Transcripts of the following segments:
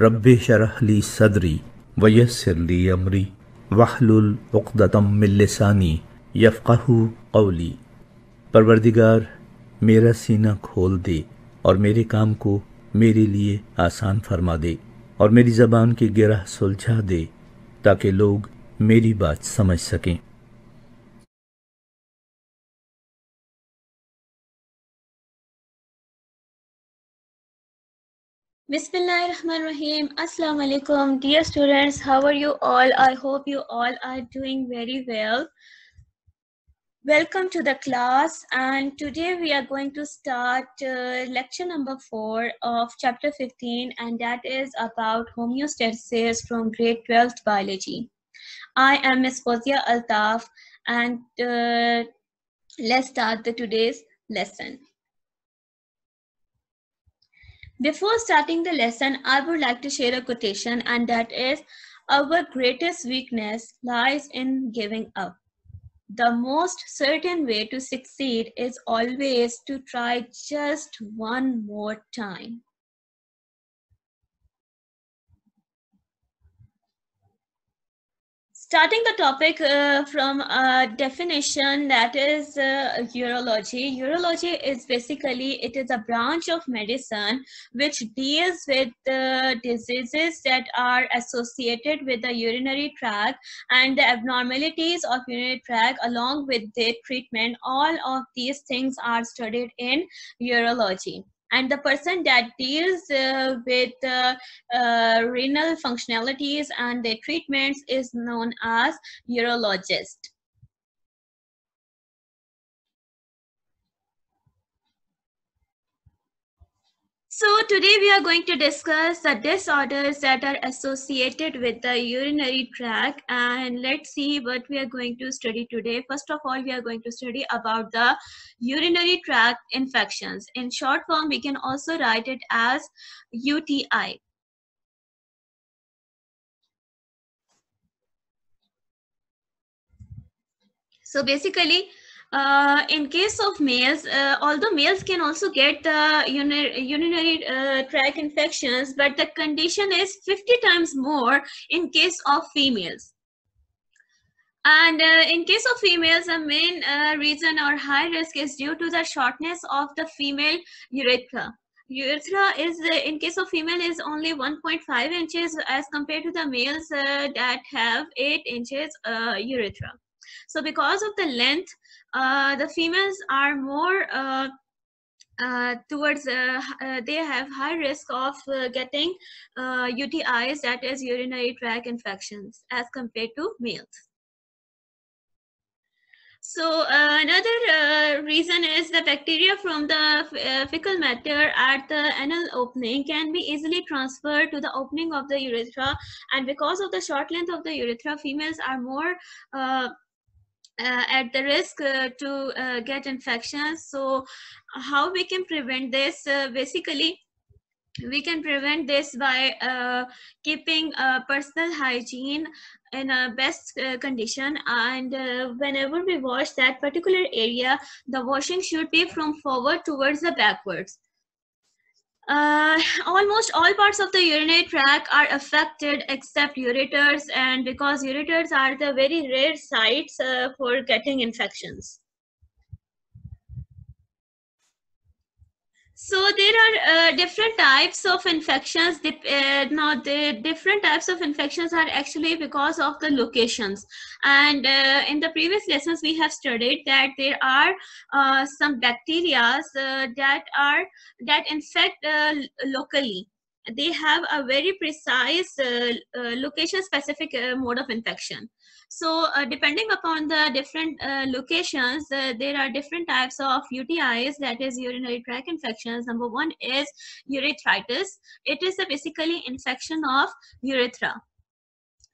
रब शरहली सदरी वयसरली अमरी। वहलुल उक़दतम मिल्लिसानी यफ़क़हू कौली। परवरदिगार, मेरा सीना खोल दे और मेरे काम को मेरे लिए आसान फरमा दे और मेरी ज़बान की गिरह सुलझा दे ताकि लोग मेरी बात समझ सकें। Bismillahirrahmanirrahim. Assalamu alaikum. Dear students, how are you all? I hope you all are doing very well. Welcome to the class and today we are going to start uh, lecture number 4 of chapter 15 and that is about homeostasis from grade 12th biology. I am Ms. Fouzia Altaf and uh, let's start the today's lesson. Before starting the lesson, I would like to share a quotation and that is, our greatest weakness lies in giving up. The most certain way to succeed is always to try just one more time. Starting the topic uh, from a definition that is uh, urology. Urology is basically it is a branch of medicine which deals with the diseases that are associated with the urinary tract and the abnormalities of urinary tract along with their treatment. All of these things are studied in urology and the person that deals uh, with uh, uh, renal functionalities and their treatments is known as urologist. So today we are going to discuss the disorders that are associated with the urinary tract and let's see what we are going to study today. First of all, we are going to study about the urinary tract infections. In short form, we can also write it as UTI. So basically, uh, in case of males, uh, although males can also get the urinary, uh, tract infections, but the condition is 50 times more in case of females. And uh, in case of females, the main uh, reason or high risk is due to the shortness of the female urethra. Urethra is, uh, in case of female, is only 1.5 inches as compared to the males that have 8 inches urethra. So because of the length, uh, the females are more uh, uh, towards uh, uh, they have high risk of uh, getting UTIs that is urinary tract infections as compared to males. So another reason is the bacteria from the fecal matter at the anal opening can be easily transferred to the opening of the urethra and because of the short length of the urethra females are more uh, at the risk uh, to uh, get infections so how we can prevent this? Basically we can prevent this by uh, keeping uh, personal hygiene in a best uh, condition. And whenever we wash that particular area the washing should be from forward towards the backwards uh, almost all parts of the urinary tract are affected except ureters and because ureters are the very rare sites uh, for getting infections. So there are uh, different types of infections. Uh, now the different types of infections are actually because of the locations. And uh, in the previous lessons, we have studied that there are uh, some bacteria uh, that are that infect uh, locally they have a very precise location specific uh, mode of infection so depending upon the different locations there are different types of utis that is urinary tract infections. Number one is urethritis. It is a basically infection of urethra.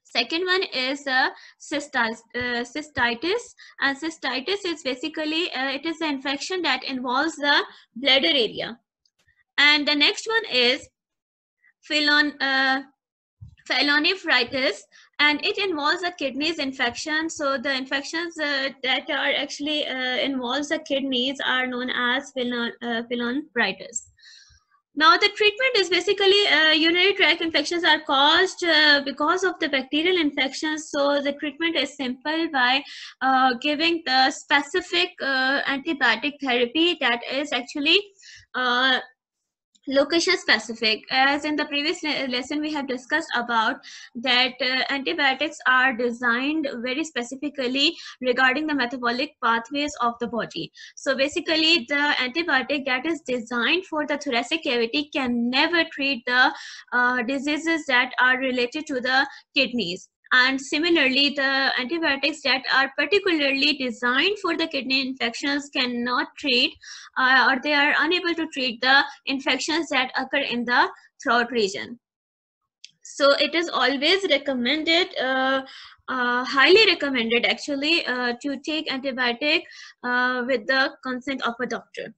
Second one is uh, cystitis, uh, cystitis. And cystitis is basically uh, it is an infection that involves the bladder area. And the next one is phyllon, uh, and it involves a kidneys infection so the infections uh, that are actually uh, involves the kidneys are known as phyllon, uh, Now, the treatment is basically uh, urinary tract infections are caused uh, because of the bacterial infections. So, the treatment is simple by giving the specific antibiotic therapy that is actually uh, location specific. As in the previous le lesson we have discussed about that uh, antibiotics are designed very specifically regarding the metabolic pathways of the body. So basically the antibiotic that is designed for the thoracic cavity can never treat the uh, diseases that are related to the kidneys and similarly, the antibiotics that are particularly designed for the kidney infections cannot treat uh, or they are unable to treat the infections that occur in the throat region. So it is always recommended uh, uh, highly recommended actually uh, to take antibiotic uh, with the consent of a doctor.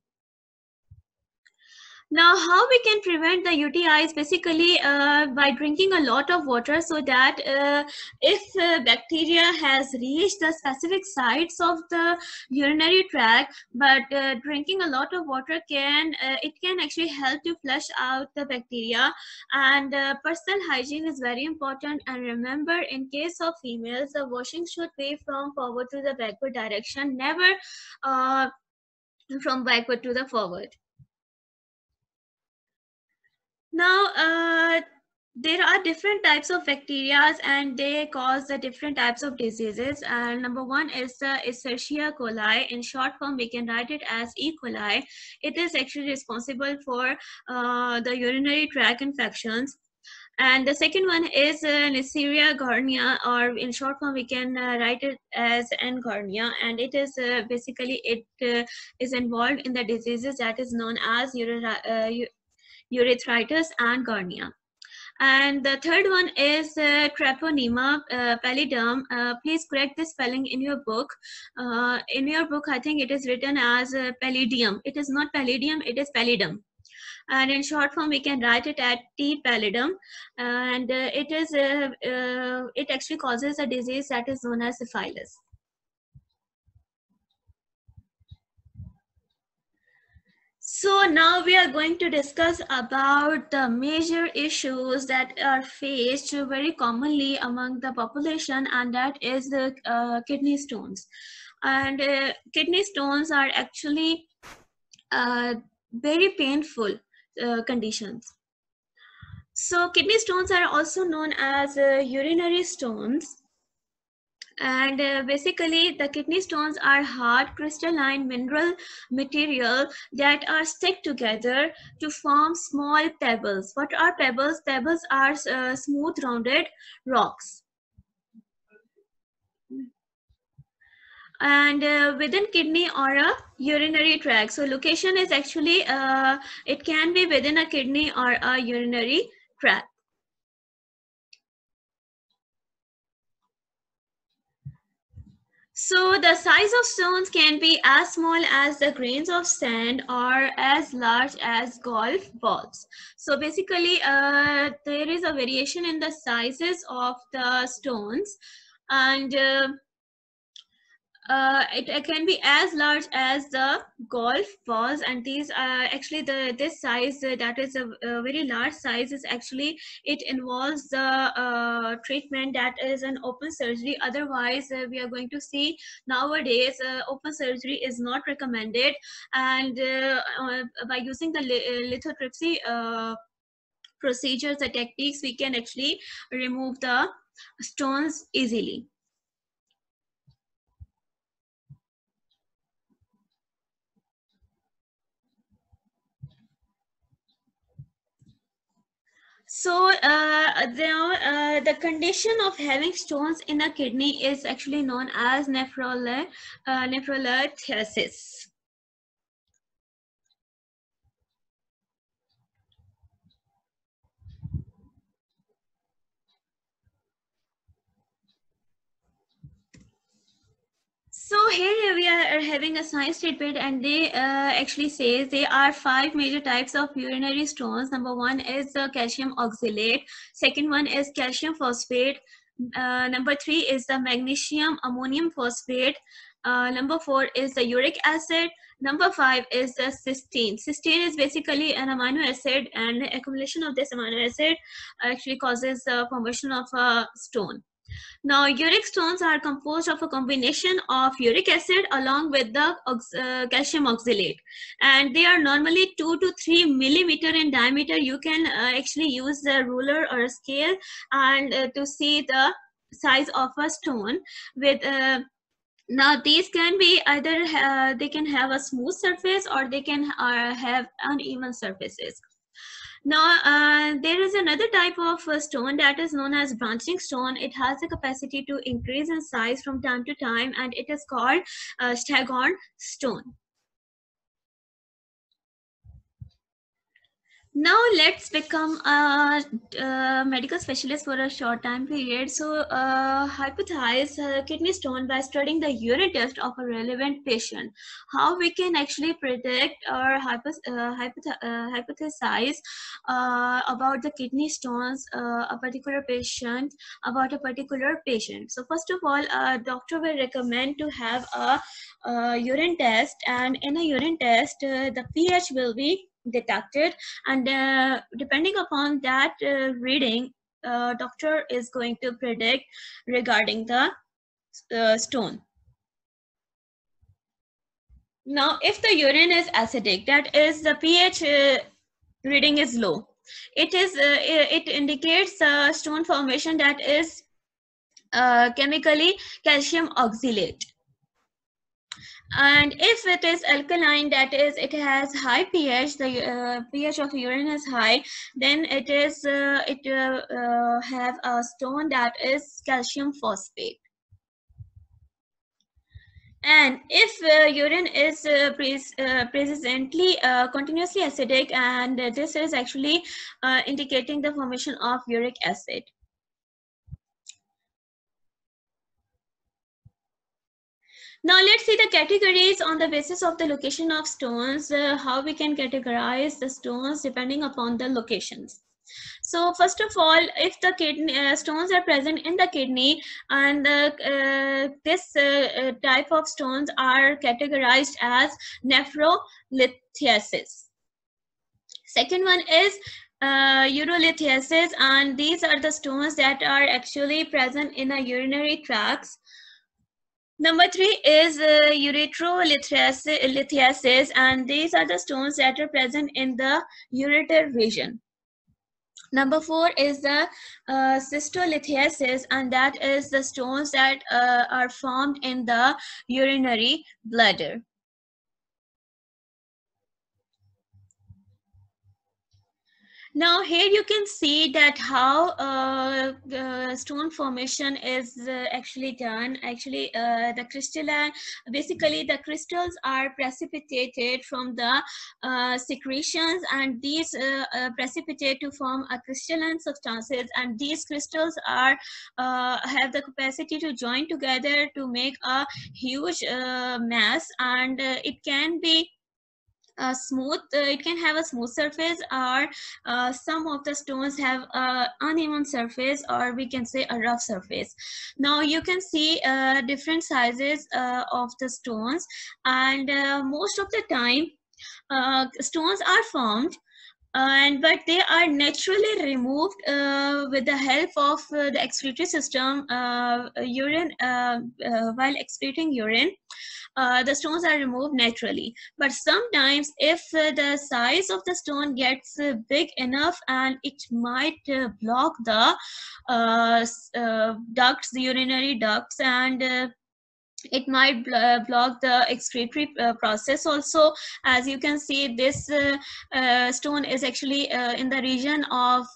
Now, how we can prevent the UTIs? Basically, uh, by drinking a lot of water so that uh, if uh, bacteria has reached the specific sites of the urinary tract, but uh, drinking a lot of water can, uh, it can actually help to flush out the bacteria. And uh, personal hygiene is very important. And remember, in case of females, the washing should be from forward to the backward direction, never from backward to the forward. Now, uh, there are different types of bacteria and they cause the different types of diseases. And number one is the Escherichia coli. In short form, we can write it as E. coli. It is actually responsible for uh, the urinary tract infections. And the second one is uh, Neisseria gonorrhea, or in short form, we can uh, write it as N. gonorrhea. And it is uh, basically, it uh, is involved in the diseases that is known as uh, urethritis and gonorrhea. And the third one is uh, Treponema uh, pallidum. Uh, please correct the spelling in your book. Uh, in your book, I think it is written as uh, pallidium. It is not pallidium, it is pallidum. And in short form, we can write it at T pallidum. And uh, it is, uh, it actually causes a disease that is known as syphilis. So now we are going to discuss about the major issues that are faced very commonly among the population and that is the uh, kidney stones. And uh, kidney stones are actually uh, very painful uh, conditions. So kidney stones are also known as uh, urinary stones and uh, basically the kidney stones are hard crystalline mineral material that are stick together to form small pebbles. What are pebbles? Pebbles are uh, smooth rounded rocks. And uh, within kidney or a urinary tract. So location is actually uh, it can be within a kidney or a urinary tract So the size of stones can be as small as the grains of sand or as large as golf balls. So basically uh, there is a variation in the sizes of the stones and uh, uh, it, it, can be as large as the golf balls and these are actually the this size uh, that is a, a, very large size is actually it involves the uh, treatment that is an open surgery. Otherwise uh, we are going to see nowadays uh, open surgery is not recommended. And uh, by using the lithotripsy procedures the techniques we can actually remove the stones easily So uh, the, uh, the condition of having stones in a kidney is actually known as uh, nephrolithiasis. So here we are having a science statement and they uh, actually say there are five major types of urinary stones. Number one is the calcium oxalate. Second one is calcium phosphate. Uh, number three is the magnesium ammonium phosphate. Uh, number four is the uric acid. Number five is the cysteine. Cysteine is basically an amino acid, and accumulation of this amino acid actually causes the formation of a stone. Now, uric stones are composed of a combination of uric acid along with the uh, calcium oxalate. And they are normally 2 to 3 millimeter in diameter. You can uh, actually use a ruler or a scale and uh, to see the size of a stone with uh, now these can be either uh, they can have a smooth surface or they can uh, have uneven surfaces now, uh, there is another type of uh, stone that is known as branching stone. It has the capacity to increase in size from time to time and it is called uh, staghorn stone. Now let's become a, a, medical specialist for a short time period. So uh, hypothesize a kidney stone by studying the urine test of a relevant patient. How we can actually predict or hypo, uh, uh, hypothesize uh, about the kidney stones uh, a particular patient about a particular patient? So first of all a doctor will recommend to have a, a urine test. And in a urine test uh, the ph will be detected. And uh, depending upon that uh, reading uh, doctor is going to predict regarding the uh, stone. Now if the urine is acidic that is the ph uh, reading is low. It is uh, it indicates stone formation that is chemically calcium oxalate and if it is alkaline that is it has high ph the uh, ph of urine is high then it is uh, it uh, uh have a stone that is calcium phosphate. And if uh, urine is uh, pres presently continuously acidic and this is actually indicating the formation of uric acid Now let's see the categories on the basis of the location of stones, uh, how we can categorize the stones depending upon the locations. So first of all, if the kidney uh, stones are present in the kidney and uh, uh this uh, uh, type of stones are categorized as nephrolithiasis. Second one is uh, urolithiasis and these are the stones that are actually present in the urinary tracts Number three is uh, ureterolithiasis, and these are the stones that are present in the ureter region. Number four is the uh, cystolithiasis, and that is the stones that uh, are formed in the urinary bladder. Now here you can see that how uh, uh, stone formation is uh, actually done. Actually, uh, the crystalline, basically the crystals are precipitated from the uh, secretions and these uh, precipitate to form a crystalline substances and these crystals are have the capacity to join together to make a huge mass and it can be smooth uh, it can have a smooth surface or uh, some of the stones have a uneven surface or we can say a rough surface. Now you can see uh, different sizes uh, of the stones and uh, most of the time stones are formed and but they are naturally removed uh, with the help of uh, the excretory system uh, urine while excreting urine uh, the stones are removed naturally. But sometimes if uh, the size of the stone gets uh, big enough and it might uh, block the uh, uh, ducts, the urinary ducts and it might bl block the excretory process also as you can see this stone is actually in the region of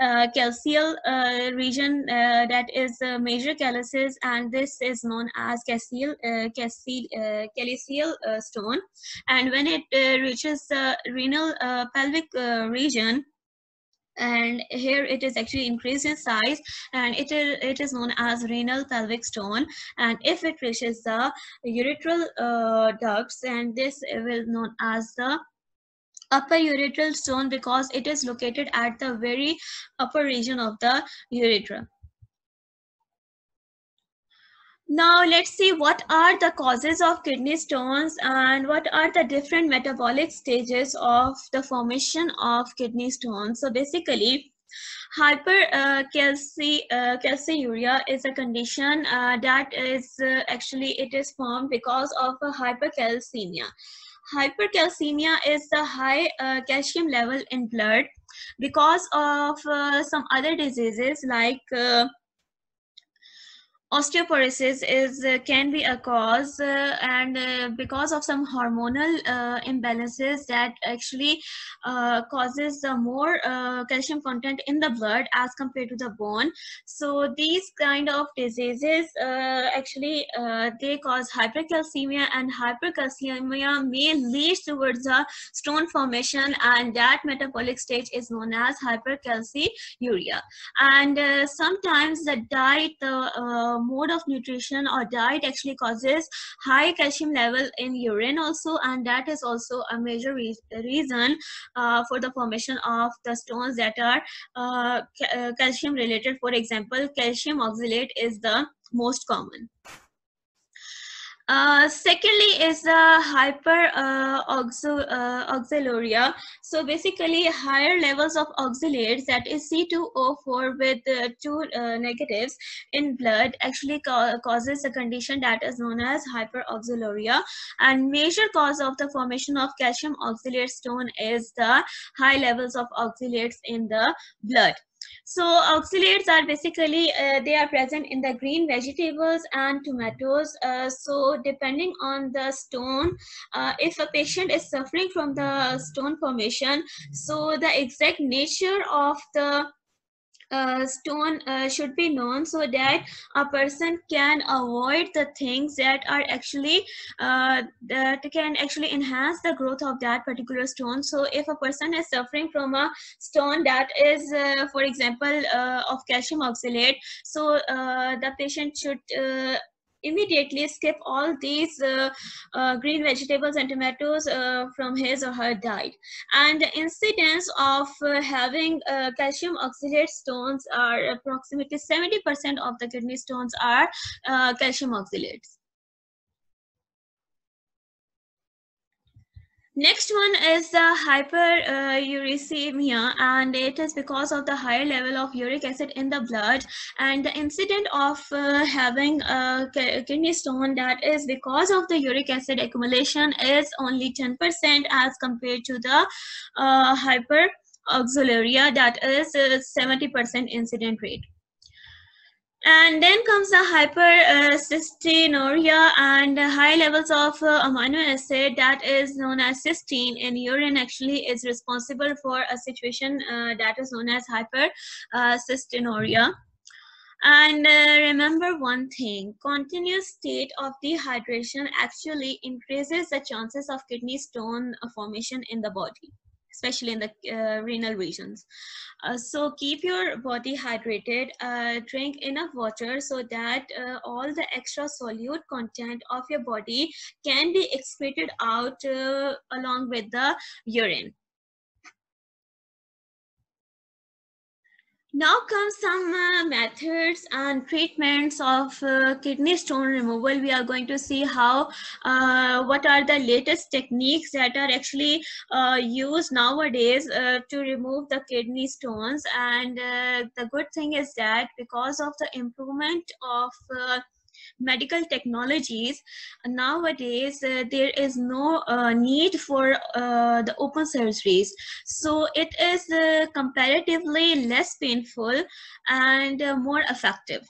uh, calyceal uh, region uh, that is major calyces and this is known as calyceal, calyceal, stone. And when it reaches the renal pelvic region and here it is actually increased in size and it is it is known as renal pelvic stone. And if it reaches the urethral uh, ducts and this will known as the upper urethral stone because it is located at the very upper region of the urethra. Now let's see what are the causes of kidney stones and what are the different metabolic stages of the formation of kidney stones. So basically, hypercalciuria uh, uh, is a condition uh, that is uh, actually it is formed because of hypercalcemia. Hypercalcemia is the high uh, calcium level in blood because of uh, some other diseases like osteoporosis is uh, can be a cause uh, and uh, because of some hormonal uh, imbalances that actually uh, causes more uh, calcium content in the blood as compared to the bone. So these kind of diseases actually they cause hypercalcemia and hypercalcemia may lead towards a stone formation and that metabolic stage is known as hypercalciuria. And sometimes the diet the mode of nutrition or diet actually causes high calcium level in urine also and that is also a major re reason uh, for the formation of the stones that are uh, ca uh, calcium related. For example calcium oxalate is the most common uh, secondly is the hyper uh, uh, oxaluria. So basically higher levels of oxalates that is C2O4 with uh, two uh, negatives in blood actually ca causes a condition that is known as hyperoxaluria and major cause of the formation of calcium oxalate stone is the high levels of oxalates in the blood. So oxalates are basically, uh, they are present in the green vegetables and tomatoes. Uh, so depending on the stone, uh, if a patient is suffering from the stone formation, so the exact nature of the uh, stone uh, should be known so that a person can avoid the things that are actually uh, that can actually enhance the growth of that particular stone. So if a person is suffering from a stone that is uh, for example uh, of calcium oxalate so uh, the patient should immediately skip all these uh, uh, green vegetables and tomatoes uh, from his or her diet. And the incidence of uh, having uh, calcium oxalate stones are approximately 70% of the kidney stones are uh, calcium oxalates. Next one is the hyperuricemia uh, and it is because of the higher level of uric acid in the blood and the incident of uh, having a kidney stone that is because of the uric acid accumulation is only 10% as compared to the uh, that is 70% uh, incident rate. And then comes the hypercystinuria and high levels of uh, amino acid that is known as cysteine in urine actually is responsible for a situation uh, that is known as hypercystinuria. And uh, remember one thing, continuous state of dehydration actually increases the chances of kidney stone formation in the body especially in the uh, renal regions. Uh, so keep your body hydrated, uh, drink enough water so that uh, all the extra solute content of your body can be excreted out uh, along with the urine. Now comes some uh, methods and treatments of uh, kidney stone removal. We are going to see how, uh, what are the latest techniques that are actually uh, used nowadays uh, to remove the kidney stones. And uh, the good thing is that because of the improvement of medical technologies nowadays uh, there is no uh, need for uh, the open surgeries. So it is uh, comparatively less painful and uh, more effective.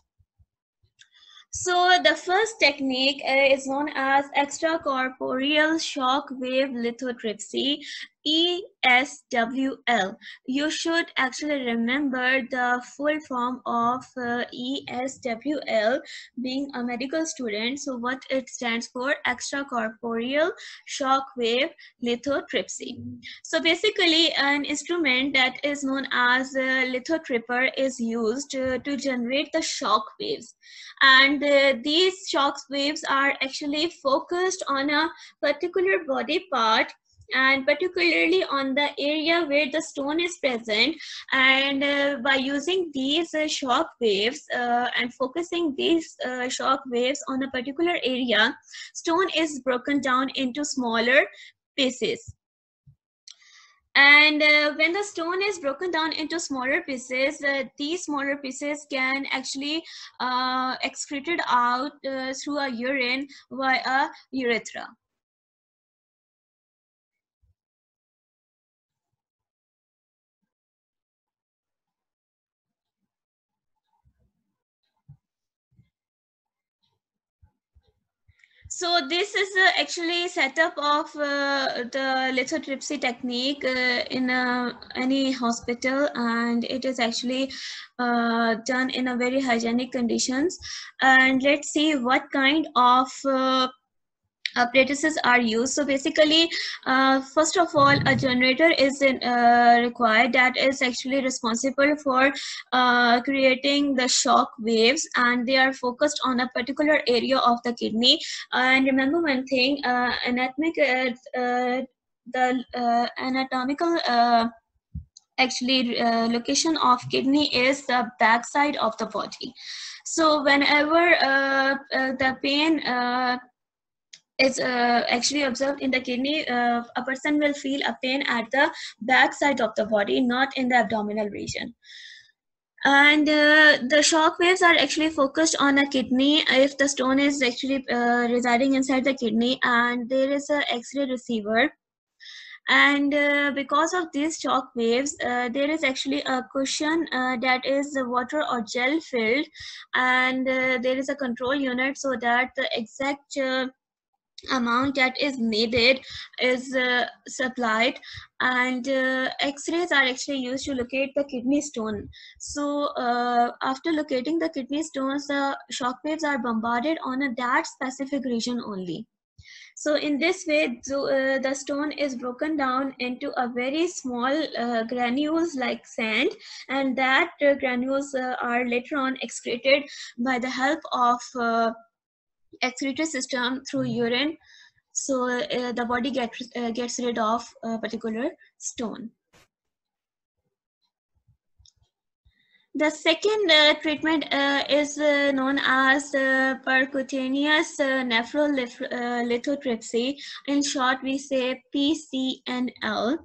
So the first technique uh, is known as extracorporeal shock wave lithotripsy ESWL. You should actually remember the full form of uh, ESWL being a medical student. So what it stands for extracorporeal shock wave lithotripsy. So basically an instrument that is known as a lithotripper is used uh, to generate the shock waves and uh, these shock waves are actually focused on a particular body part and particularly on the area where the stone is present and uh, by using these uh, shock waves uh, and focusing these uh, shock waves on a particular area stone is broken down into smaller pieces. And uh, when the stone is broken down into smaller pieces uh, these smaller pieces can actually uh, excreted out uh, through a urine via urethra So this is uh, actually setup of uh, the lithotripsy technique uh, in uh, any hospital and it is actually uh, done in a very hygienic conditions. And let's see what kind of uh, apparatuses are used. So basically uh, first of all a generator is in, uh, required that is actually responsible for uh, creating the shock waves and they are focused on a particular area of the kidney. And remember one thing uh, anatomic uh, uh, the anatomical actually location of kidney is the back side of the body. So whenever the pain is uh, actually observed in the kidney, uh, a person will feel a pain at the back side of the body, not in the abdominal region. And uh, the shock waves are actually focused on a kidney if the stone is actually uh, residing inside the kidney and there is a X-ray receiver. And uh, because of these shock waves, uh, there is actually a cushion that is water or gel filled and there is a control unit so that the exact amount that is needed is uh, supplied and uh, x-rays are actually used to locate the kidney stone. So uh, after locating the kidney stones the shock waves are bombarded on a that specific region only. So in this way uh, the stone is broken down into a very small uh, granules like sand and that uh, granules are later on excreted by the help of excretory system through mm-hmm. urine so uh, the body gets uh, gets rid of a particular stone. The second uh, treatment uh, is uh, known as percutaneous nephrolithotripsy in short we say pcnl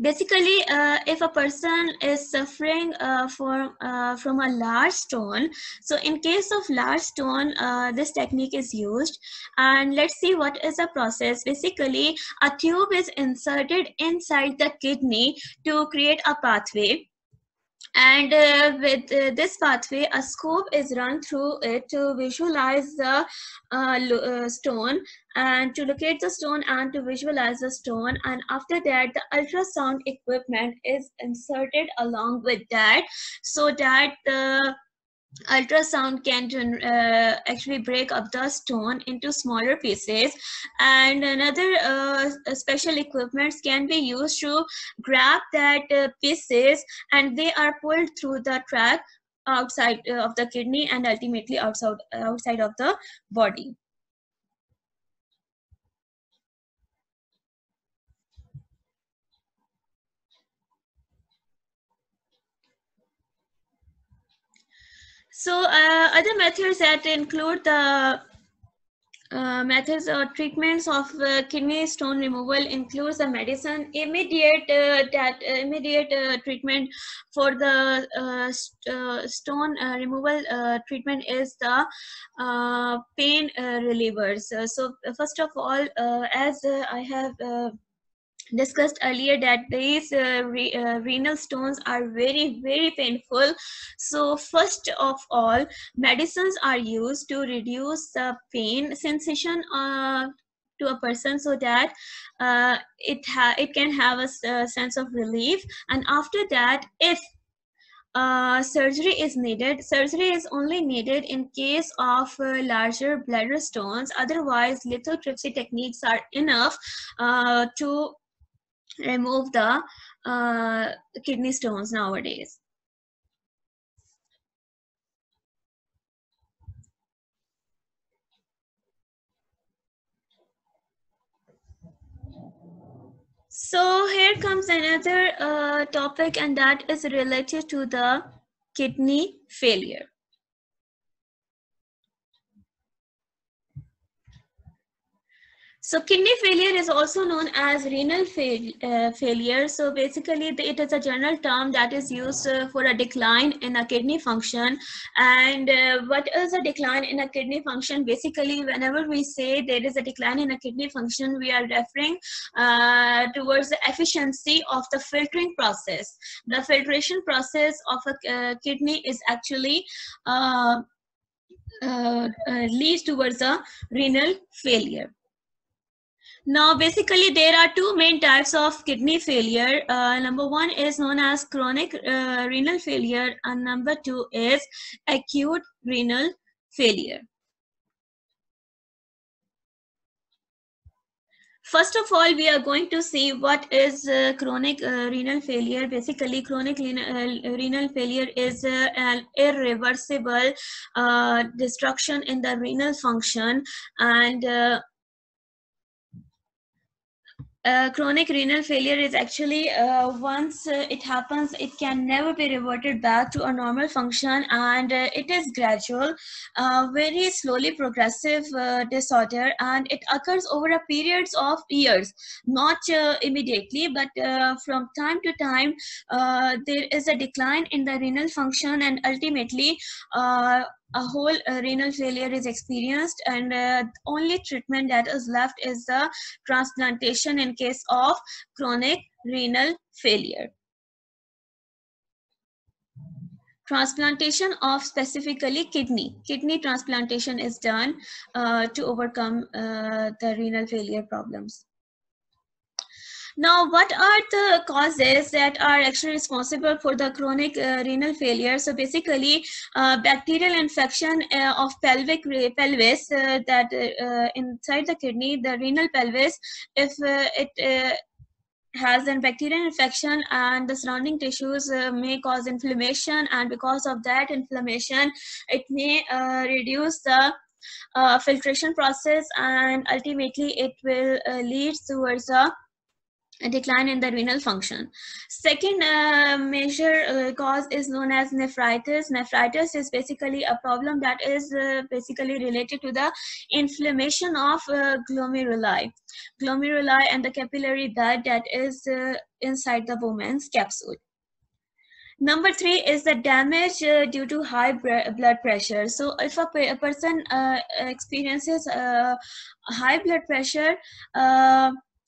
basically uh, if a person is suffering uh, for, uh, from a large stone so in case of large stone uh, this technique is used. And let's see what is the process. Basically a tube is inserted inside the kidney to create a pathway and uh, with uh, this pathway a scope is run through it to visualize the uh, uh, stone and to locate the stone and to visualize the stone. And after that the ultrasound equipment is inserted along with that so that the ultrasound can uh, actually break up the stone into smaller pieces. And another uh, special equipments can be used to grab that uh, pieces and they are pulled through the track outside uh, of the kidney and ultimately outside outside of the body So uh, other methods that include the uh, methods or treatments of uh, kidney stone removal includes the medicine immediate uh, that uh, immediate uh, treatment for the st stone removal treatment is the pain relievers. So first of all as i have discussed earlier that these uh, re, uh, renal stones are very very painful. So first of all medicines are used to reduce the pain sensation uh, to a person so that uh, it it can have a, a, sense of relief. And after that if uh, surgery is needed surgery is only needed in case of uh, larger bladder stones. Otherwise lithotripsy techniques are enough to remove the uh, kidney stones nowadays. So here comes another uh, topic and that is related to the kidney failure. So kidney failure is also known as renal fail, uh, failure. So basically it is a general term that is used uh, for a decline in a kidney function. And uh, what is a decline in a kidney function? Basically, whenever we say there is a decline in a kidney function, we are referring uh, towards the efficiency of the filtering process. The filtration process of a uh, kidney is actually uh, leads towards a renal failure. Now, basically, there are two main types of kidney failure. Uh, number one is known as chronic uh, renal failure, and number two is acute renal failure. First of all, we are going to see what is uh, chronic uh, renal failure. Basically, chronic renal, uh, renal failure is uh, an irreversible destruction in the renal function and uh, chronic renal failure is actually uh, once uh, it happens it can never be reverted back to a normal function and uh, it is gradual uh, very slowly progressive uh, disorder and it occurs over a periods of years not immediately but from time to time there is a decline in the renal function and ultimately a whole uh, renal failure is experienced and uh, only treatment that is left is the transplantation in case of chronic renal failure. Transplantation of specifically kidney. Kidney transplantation is done uh, to overcome uh, the renal failure problems now, what are the causes that are actually responsible for the chronic uh, renal failure? So basically, uh, bacterial infection uh, of pelvic pelvis uh, that uh, inside the kidney, the renal pelvis, if uh, it has a bacterial infection and the surrounding tissues uh, may cause inflammation and because of that inflammation it may uh, reduce the uh, filtration process and ultimately it will lead towards a a decline in the renal function. Second uh, major uh, cause is known as nephritis. Nephritis is basically a problem that is uh, basically related to the inflammation of uh, glomeruli. Glomeruli and the capillary bed that is uh, inside the Bowman's capsule. Number three is the damage uh, due to high blood pressure. So if a, a person experiences high blood pressure,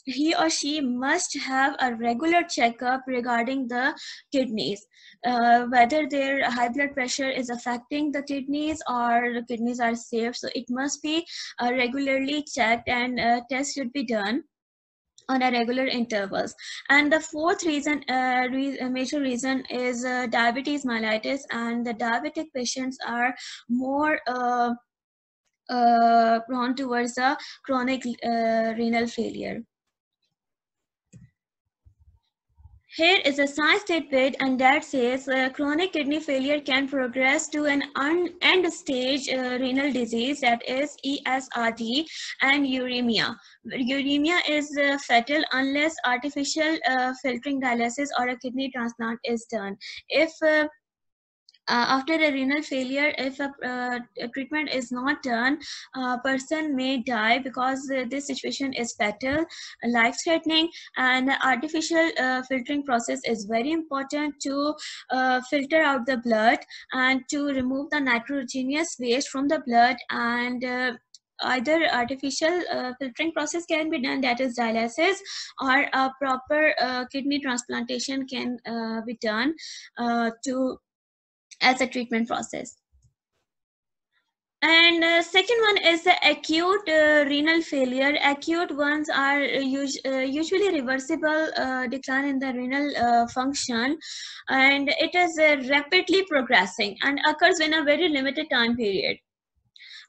he or she must have a regular checkup regarding the kidneys. Uh, whether their high blood pressure is affecting the kidneys or the kidneys are safe so it must be uh, regularly checked and uh, tests should be done on a regular intervals. And the fourth reason uh, re major reason is uh, diabetes mellitus and the diabetic patients are more uh, uh prone towards a chronic uh, renal failure Here is a science tidbit and that says uh, chronic kidney failure can progress to an end stage uh, renal disease that is ESRD and uremia. Uremia is uh, fatal unless artificial uh, filtering dialysis or a kidney transplant is done. If uh, after a renal failure, if a, uh, a treatment is not done, a person may die because uh, this situation is fatal, life-threatening, and artificial uh, filtering process is very important to uh, filter out the blood and to remove the nitrogenous waste from the blood and either artificial uh, filtering process can be done that is dialysis or a proper uh, kidney transplantation can uh, be done to as a treatment process. And uh, second one is the acute uh, renal failure. Acute ones are us uh, usually reversible uh, decline in the renal uh, function and it is uh, rapidly progressing and occurs in a very limited time period.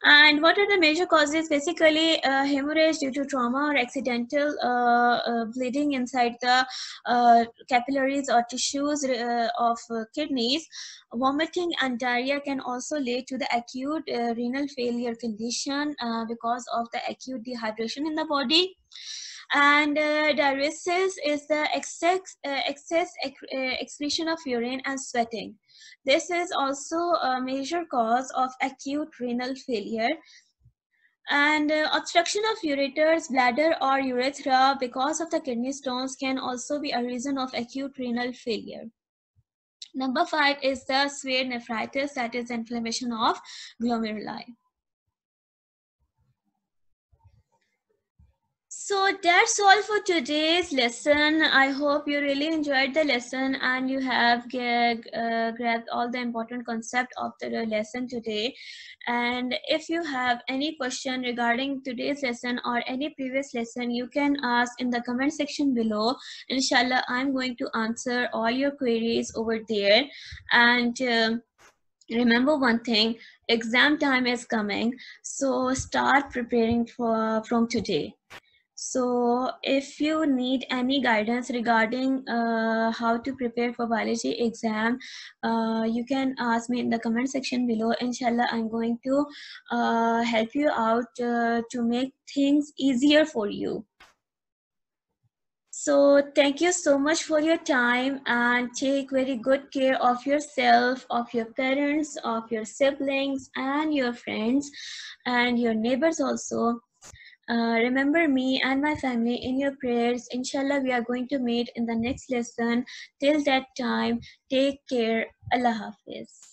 And what are the major causes? Basically, uh, hemorrhage due to trauma or accidental uh, uh, bleeding inside the uh, capillaries or tissues uh, of kidneys. Vomiting and diarrhea can also lead to the acute renal failure condition because of the acute dehydration in the body and uh, diuresis is the excess, uh, excess ec uh, excretion of urine and sweating. This is also a major cause of acute renal failure. And uh, obstruction of ureters, bladder or urethra because of the kidney stones can also be a reason of acute renal failure. Number five is the severe nephritis, that is inflammation of glomeruli. So that's all for today's lesson. I hope you really enjoyed the lesson and you have uh, grabbed all the important concept of the lesson today. And if you have any question regarding today's lesson or any previous lesson, you can ask in the comment section below. Inshallah, I'm going to answer all your queries over there. And uh, remember one thing, exam time is coming. So start preparing for from today. So if you need any guidance regarding uh, how to prepare for biology exam, uh, you can ask me in the comment section below. Inshallah, I'm going to uh, help you out uh, to make things easier for you. So thank you so much for your time and take very good care of yourself, of your parents, of your siblings and your friends and your neighbors also. Uh, remember me and my family in your prayers. Inshallah, we are going to meet in the next lesson. Till that time, take care. Allah Hafiz.